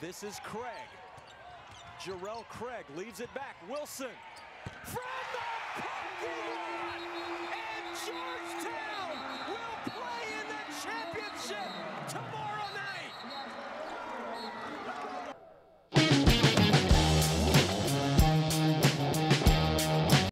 This is Craig. Jarrell Craig leaves it back. Wilson